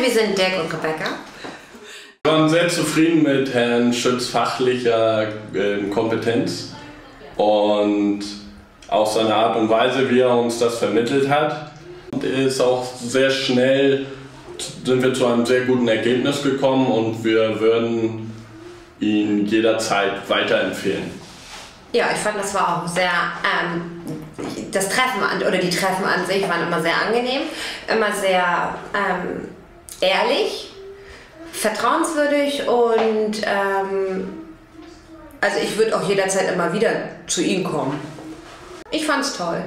wir sind Dirk und Rebecca. Wir waren sehr zufrieden mit Herrn Schütz fachlicher äh, Kompetenz und auch seiner Art und Weise, wie er uns das vermittelt hat. Und ist auch sehr schnell sind wir zu einem sehr guten Ergebnis gekommen und wir würden ihn jederzeit weiterempfehlen. Ja, ich fand, das war auch sehr, ähm, das Treffen an, oder die Treffen an sich waren immer sehr angenehm, immer sehr ähm, ehrlich, vertrauenswürdig und ähm, also ich würde auch jederzeit immer wieder zu ihm kommen. Ich fand's toll.